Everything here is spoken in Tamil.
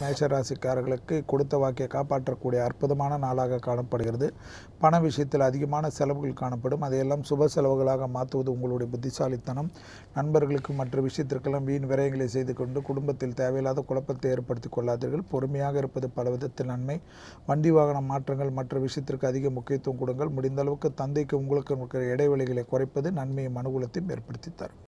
மேஷராசிக்காரர்களுக்கு கொடுத்த வாக்கியை காப்பாற்றக்கூடிய அற்புதமான நாளாக காணப்படுகிறது. பண விஷயத்தில் அதிகமான செலவுகள் காணப்படும். அதையெல்லாம் சுப செலவுகளாக மாற்றுவது உங்களுடைய புத்திசாலித்தனம். நண்பர்களுக்கு மற்ற விஷயத்திற்கெல்லாம் வீண் விரயங்களை செய்து கொண்டு குடும்பத்தில் தேவையில்லாத குழப்பத்தை ஏற்படுத்திக் கொள்ளாதீர்கள். பொறுமையாக இருப்பது பல விதத்தில் நன்மை. வண்டி வாகன மாற்றங்கள் மற்ற விஷயத்திற்கு அதிக முக்கியத்துவம் கொடுங்கள். முடிந்த அளவுக்கு தந்தைக்கு உங்களுக்கு இருக்கிற இடைவெளிகளை குறைப்பது நன்மையும் அனுகூலத்தையும் ஏற்படுத்தி தரும்.